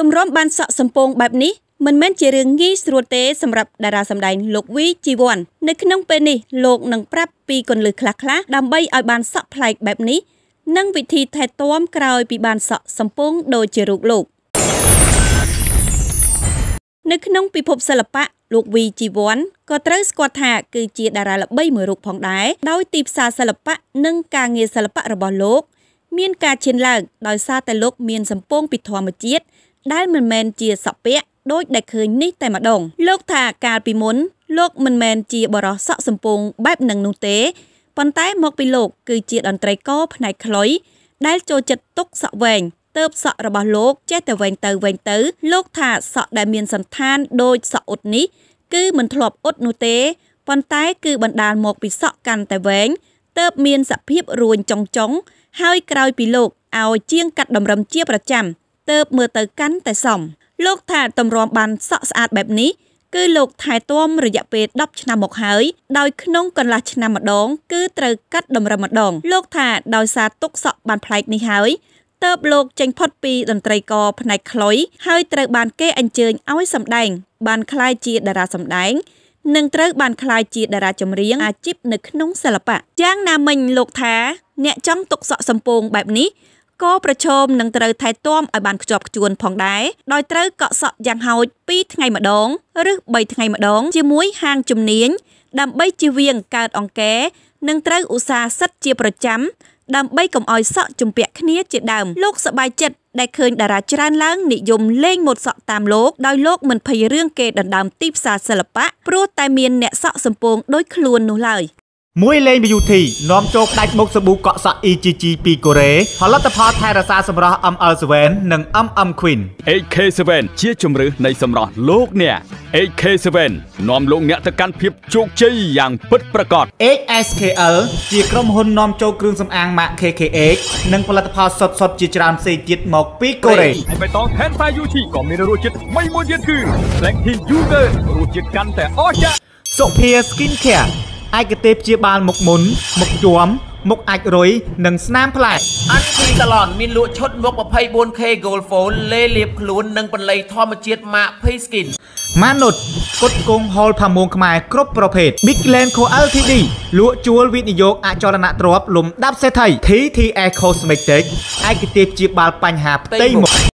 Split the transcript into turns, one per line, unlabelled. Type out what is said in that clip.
ទម្រាំបានសក់សំពងបែបនេះមិនមែនជារឿងងាយស្រួលទេសម្រាប់តារាសម្ដែងលោកវីជីវ័ននៅក្នុងពេលនេះលោកនឹងប្រាប់ពីគន្លឹះខ្លះៗដើម្បីឲ្យបានសក់ប្លែកបែបនេះនិងវិធីថែទាំក្រោយពីបានសក់សំពងដូចជារូបលោកនៅក្នុងពិភពសិល្បៈលោកវីជីវ័នក៏ត្រូវស្គាល់ថាគឺជាតារាល្បីមួយរូបផងដែរដោយទីផ្សារសិល្បៈនិងការងារសិល្បៈរបស់លោក មានការឈានឡើងដោយសារតែលោកមានសម្ពងពីធម្មជាតិ ដែលមិនមែនជាសក់ពាក់ដូចដែលឃើញនេះតែម្ដង លោកថាកាលពីមុន លោកមិនមែនជាបរោះសក់សំពងបែបនឹងនោះទេប៉ុន្តែមកពីលោក គឺជាតន្ត្រីករផ្នែកខ្លុយដែលចូលចិត្តទុកសក់វែងទៅបសក់របស់លោកចេះតែវែងទៅវែងទៅ លោកថាសក់ដែលមានសន្តានដូចសក់អ៊ុតនេះ គឺមិនធ្លាប់អ៊ុតនោះទេប៉ុន្តែគឺបណ្ដាលមកពីសក់កាន់តែវែងទៅមានសភាពរួញចុងចុងហើយក្រោយពីលោកឲ្យជាងកាត់តម្រឹមជាប្រចាំ ទៅមើលទៅកាន់តែសមលោកថាតម្រាំបានសក់ស្អាតបែបនេះគឺលោកថែទាំរយៈពេល10ឆ្នាំមកហើយដោយក្នុងកន្លះឆ្នាំម្ដង គឺត្រូវកាត់តម្រឹមម្ដង លោកថាដោយសារទុកសក់បានប្លែកនេះហើយតើបលោកចេញផុតពីតន្ត្រីករផ្នែកខ្លុយហើយត្រូវបានគេអញ្ជើញឲ្យសម្ដែង បានក្លាយជាតារាសម្ដែងនិងត្រូវបានក្លាយជាតារាចម្រៀងអាជីពនៅក្នុងសិល្បៈយ៉ាងណាមិញលោកថា អ្នកចង់ទុកសក់សំពងបែបនេះ ក៏ប្រឈមនឹងត្រូវថែទាំឲ្យបានខ្ជាប់ខ្ជួនផងដែរដោយត្រូវកក់សក់យ៉ាងហោច2ថ្ងៃម្ដងឬ3ថ្ងៃម្ដង ជាមួយហាងជំនាញដើម្បីជៀសវាងកើតអង្គែនិងត្រូវឧស្សាហ៍សិតជាប្រចាំដើម្បីកុំឲ្យសក់ជំពាក់គ្នាជាដើមលោកសប្បាយចិត្តដែលឃើញតារាច្រើនឡើងនិយមលេងម៉ូដសក់តាមលោកដោយលោកមិនភ័យរឿងគេដណ្ដើមទីផ្សារសិល្បៈព្រោះតែមានអ្នកសក់សំពងដូចខ្លួននោះឡើយ
មួយលេង Beauty នាំចូលផ្ដាច់មុខសាប៊ូកក់សក់ EGG ពីកូរ៉េផលិតផលថែរក្សាសម្រស់ ML7 និង MM Queen
8K7 ជាជំរឿសនៃសម្រស់លោកអ្នក 8K7 នាំលោកអ្នកទៅកាន់ភាពជោគជ័យយ៉ាងពិតប្រាកដ
8SKL ជាក្រុមហ៊ុននាំចូលគ្រឿងសម្អាងម៉ាក KKH និងផលិតផលសុទ្ធសុទ្ធជាច្រើនផ្សេងទៀតមកពីកូរ៉េ
ហើយបៃតង Tensa UT ក៏មានរសជាតិថ្មីមួយទៀតគឺ Black Tea Yogurt រសជាតិកាន់តែអស្ចារ្យ
សុភា Skin Care ឯកទេសព្យាបាលមុខមុនមុខជួមមុខអាចរុយនិងស្នាមផ្លែ
អាន់ទីសាឡនមានលក់ឈុតមុខ 24K Gold Fold លេលាបខ្លួននិងបន្លៃធម្មជាតិម៉ាក Pay Skin
ម៉ានុតគុតគងហុលផាមួងខ្មែរគ្រប់ប្រភេទ Big Land Co Ltd លក់ជួលវិនិយោគអចលនទ្រព្យលំដាប់សេដ្ឋី TTS Cosmetics ឯកទេសព្យាបាលបញ្ហាផ្ទៃមុខ